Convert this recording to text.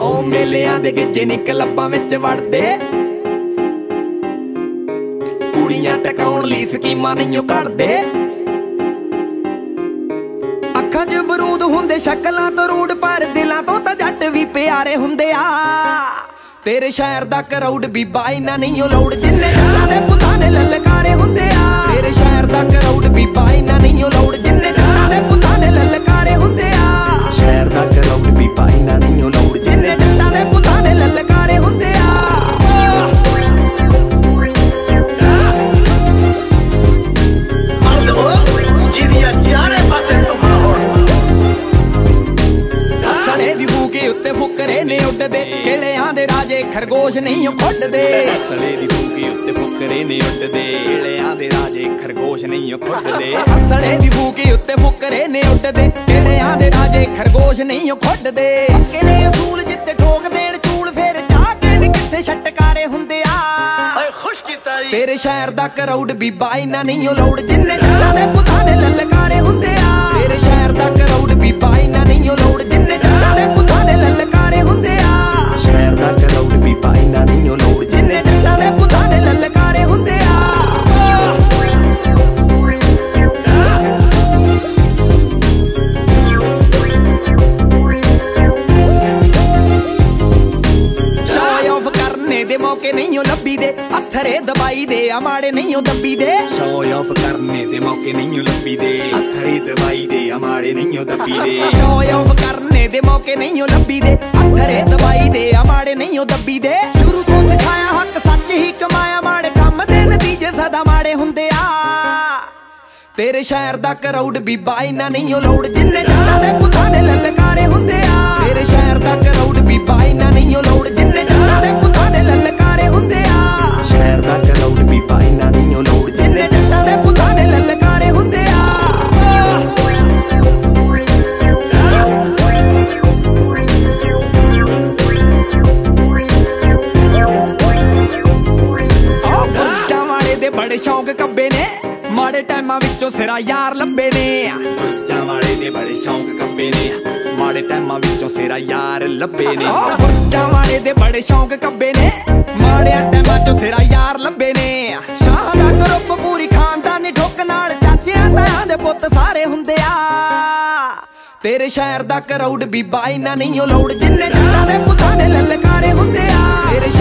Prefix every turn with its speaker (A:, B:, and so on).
A: ਉਹ ਮੇਲਿਆਂ ਦੇ ਗਿੱਜੇ ਨੀ ਕਲੱਬਾਂ ਵਿੱਚ ਵੜਦੇ। ਕੁੜੀਆਂ ਟਕਾਉਣ ਲਈ ਸਕੀਮਾਂ ਨਹੀਂ ਕੱਢਦੇ। ਅੱਖਾਂ 'ਚ ਬਰੂਦ ਹੁੰਦੇ, ਸ਼ਕਲਾਂ ਤੋਂ ਰੂੜ ਪਰ ਦਿਲਾਂ ਤੋਂ ਤਾਂ ਜੱਟ ਵੀ ਪਿਆਰੇ ਹੁੰਦੇ ਆ। ਤੇਰੇ ਸ਼ਹਿਰ ਦਾ ਕਰਾਊਡ ਵੀ ਬਾਈਨਾ ਨਹੀਂ ਉਹ ਲੋੜ, ਜਿੰਨੇ ਜੱਟਾਂ ਦੇ ਪੁੱਤਾਂ ਦੇ ਲਲਕਾਰੇ ਹੁੰਦੇ ਆ। ਤੇਰੇ ਸ਼ਹਿਰ ਦਾ ਉੱਤੇ ਫੁਕਰੇ ਨੇ ਉੱਡਦੇ। ਕਿਲਿਆਂ ਦੇ ਰਾਜੇ ਖਰਗੋਸ਼ ਨਹੀਂ ਉਹ ਖੁੱਡਦੇ
B: ਅਸਲੇ ਦੀ ਫੂਕੀ ਉੱਤੇ ਫੁਕਰੇ ਨੇ ਉੱਡਦੇ। ਏਲਿਆਂ ਦੇ ਰਾਜੇ ਖਰਗੋਸ਼ ਨਹੀਂ ਉਹ ਖੁੱਡਦੇ
A: ਸਣੇ ਦੀ ਫੂਕੇ ਉੱਤੇ ਫੁਕਰੇ ਨੇ ਉੱਡਦੇ। ਕਿਲਿਆਂ ਦੇ ਰਾਜੇ ਖਰਗੋਸ਼ ਨਹੀਂ ਉਹ ਖੁੱਡਦੇ ਕਿਲੇ ਅਸੂਲ ਜਿੱਤੇ ਠੋਕ ਦੇਣ ਚੂਲ ਫੇਰ ਜਾ ਕੇ ਵੀ ਕਿੱਥੇ ਛਟਕਾਰੇ ਹੁੰਦੇ ਆ।
C: ਓਏ ਖੁਸ਼ ਕੀਤਾ ਜੀ।
A: ਤੇਰੇ ਸ਼ਹਿਰ ਦਾ ਕਰਾਊਡ ਵੀ ਬਾਈਨਾ ਨਹੀਂ ਉਹ ਲੋੜ। ਜਿੰਨੇ ਜੱਟਾਂ ਦੇ ਪੁੱਤਾਂ ਦੇ ਲਲਕਾਰੇ ਹੁੰਦੇ ਕਰਨੇ ਦੇ ਮੌਕੇ ਨਹੀਂ ਉਹ ਲੱਭੀ ਦੇ ਅਥਰੇ ਦਬਾਈ ਦੇ ਆ ਮਾੜੇ ਨਹੀਂ ਉਹ ਦੱਬੀ ਦੇ।
B: ਸ਼ੋ ਆਫ ਕਰਨੇ ਦੇ ਮੌਕੇ ਨਹੀਂ ਓ ਲੱਭੀ ਦੇ ਅਥਰੀ ਦਵਾਈ ਦੇ ਅਮਾੜੇ ਨਹੀਂ ਓ ਦੱਬੀ ਦੇ।
A: ਸ਼ਾਇ ਆਫ ਕਰਨੇ ਦੇ ਮੌਕੇ ਨਹੀਂ ਉਹ ਲੱਭੀ ਦੇ ਅਥਰੇ ਦਬਾਈ ਦੇ ਆ ਮਾੜੇ ਨਹੀਂ ਉਹ ਦੱਬੀ ਦੇ। ਸ਼ੁਰੂ ਤੋਂ ਸਿਖਾਇਆ ਹੱਕ ਸੱਚ ਹੀ ਕਮਾਇਆ ਮਾੜੇ ਕੰਮ ਦੇ ਨਤੀਜੇ ਸਦਾ ਮਾੜੇ ਹੁੰਦੇ ਆ। ਤੇਰੇ ਸ਼ਹਿਰ ਦਾ ਕਰਾਊਡ ਵੀ ਬਾਈਨਾ ਨਹੀਂ ਉਹ ਲੋੜ ਜਿੰਨੇ ਜੱਟਾਂ ਦੇ ਪੁੱਤਾਂ ਦੇ ਲਲਕਾਰੇ ਹੁੰਦੇ ਆ। ਤੇਰੇ ਸ਼ਹਿਰ ਬੜੇ ਸ਼ੌਂਕ ਕੱਬੇ ਨੇ। ਮਾੜੇ ਟਾਈਮਾਂ ਵਿੱਚੋਂ ਸਿਰਾ ਯਾਰ ਲੱਭੇ ਨੇ।
B: ਬੱਚਾਂ ਵਾਲੇ ਦੇ ਬੜੇ ਸ਼ੌਂਕ ਕੰਬੇ ਨੇ। ਮਾੜੇ ਟਾਈਮਾਂ ਵਿੱਚੋਂ ਸਿਰਾ ਯਾਰ ਲੱਭੇ ਨੇ।
A: ਬੱਚਾ ਵਾਲੇ ਦੇ ਬੜੇ ਸ਼ੌਂਕ ਕੱਬੇ ਨੇ। ਮਾੜੇ ਟਾਈਮਾਂ 'ਚੋਂ ਸਿਰਾ ਯਾਰ ਲੱਭੇ ਨੇ। ਸ਼ਾਹ ਦਾ ਗਰੁੱਪ ਪੂਰੀ ਖਾਨਦਾਨੀ ਠੋਕ ਨਾਲ। ਚਾਚਿਆਂ ਤਾਇਆਂ ਦੇ ਪੁੱਤ ਸਾਰੇ ਹੁੰਦੇ ਆ। ਤੇਰੇ ਸ਼ਹਿਰ ਦਾ ਕਰਾਊਡ ਵੀ ਬਾਈਨਾ ਨਹੀਂ ਉਹ ਲੋੜ। ਜਿੰਨੇ ਜੱਟਾਂ ਦੇ ਪੁੱਤਾਂ ਦੇ ਲਲਕਾਰੇ ਹੁੰਦੇ ਆ। ਤੇਰੇ